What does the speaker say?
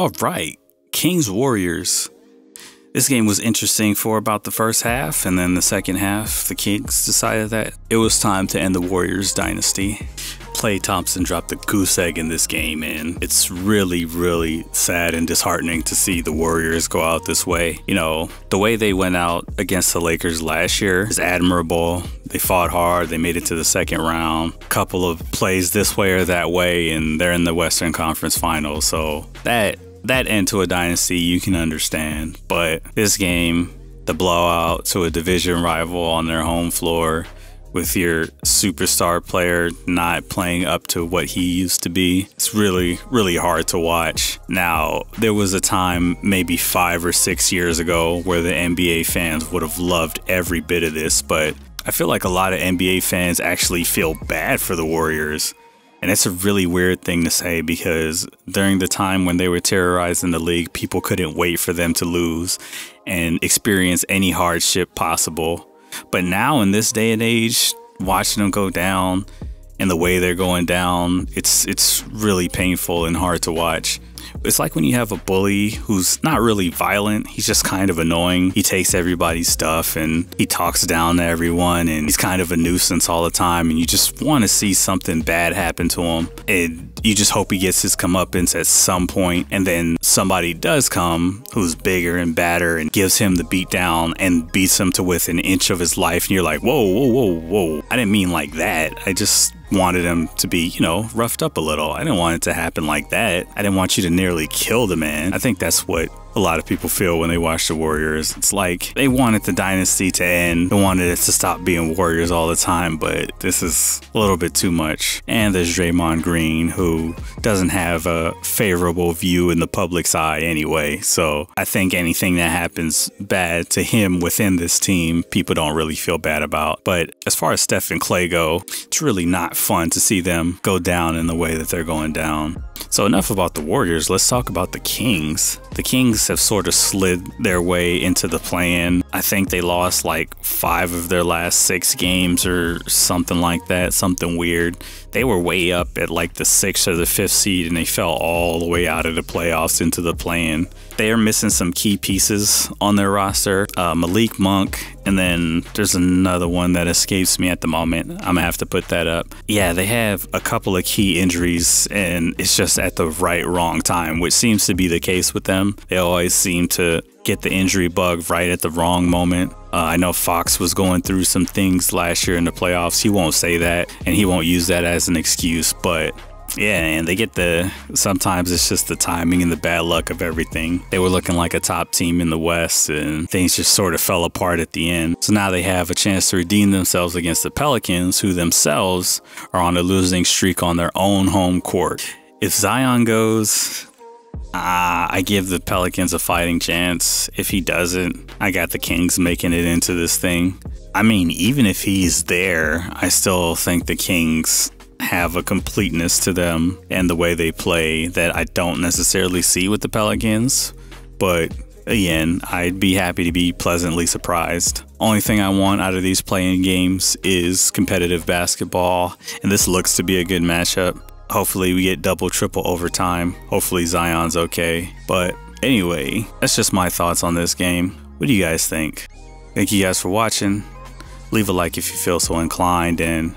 All right, Kings Warriors. This game was interesting for about the first half, and then the second half, the Kings decided that it was time to end the Warriors dynasty. Klay Thompson dropped the goose egg in this game, and it's really, really sad and disheartening to see the Warriors go out this way. You know, the way they went out against the Lakers last year is admirable. They fought hard, they made it to the second round. A couple of plays this way or that way, and they're in the Western Conference Finals. So that that end to a dynasty you can understand, but this game, the blowout to a division rival on their home floor with your superstar player not playing up to what he used to be. It's really, really hard to watch. Now, there was a time maybe five or six years ago where the NBA fans would have loved every bit of this, but I feel like a lot of NBA fans actually feel bad for the Warriors. And it's a really weird thing to say because during the time when they were terrorizing the league, people couldn't wait for them to lose and experience any hardship possible. But now, in this day and age, watching them go down and the way they're going down, it's it's really painful and hard to watch. It's like when you have a bully who's not really violent, he's just kind of annoying. He takes everybody's stuff and he talks down to everyone and he's kind of a nuisance all the time and you just want to see something bad happen to him. And you just hope he gets his comeuppance at some point and then somebody does come who's bigger and badder and gives him the beat down and beats him to within an inch of his life and you're like, whoa, whoa, whoa, whoa. I didn't mean like that. I just wanted him to be, you know, roughed up a little. I didn't want it to happen like that. I didn't want you to nearly kill the man. I think that's what a lot of people feel when they watch the Warriors. It's like they wanted the dynasty to end, they wanted it to stop being Warriors all the time, but this is a little bit too much. And there's Draymond Green, who doesn't have a favorable view in the public's eye anyway. So I think anything that happens bad to him within this team, people don't really feel bad about. But as far as Steph and Klay go, it's really not fun to see them go down in the way that they're going down. So, enough about the Warriors, let's talk about the Kings. The Kings have sort of slid their way into the play-in. I think they lost like five of their last six games or something like that, something weird. They were way up at like the sixth or the fifth seed and they fell all the way out of the playoffs into the play-in. They are missing some key pieces on their roster uh, Malik Monk, and then there's another one that escapes me at the moment. I'm gonna have to put that up. Yeah, they have a couple of key injuries, and it's just at the right, wrong time, which seems to be the case with them. They always seem to get the injury bug right at the wrong moment. Uh, I know Fox was going through some things last year in the playoffs. He won't say that, and he won't use that as an excuse, but yeah, and they get the sometimes it's just the timing and the bad luck of everything. They were looking like a top team in the West and things just sort of fell apart at the end. So now they have a chance to redeem themselves against the Pelicans, who themselves are on a losing streak on their own home court. If Zion goes, uh, I give the Pelicans a fighting chance. If he doesn't, I got the Kings making it into this thing. I mean, even if he's there, I still think the Kings have a completeness to them and the way they play that I don't necessarily see with the Pelicans. But again, I'd be happy to be pleasantly surprised. Only thing I want out of these play-in games is competitive basketball, and this looks to be a good matchup. Hopefully, we get double, triple overtime. Hopefully, Zion's okay. But anyway, that's just my thoughts on this game. What do you guys think? Thank you guys for watching. Leave a like if you feel so inclined, and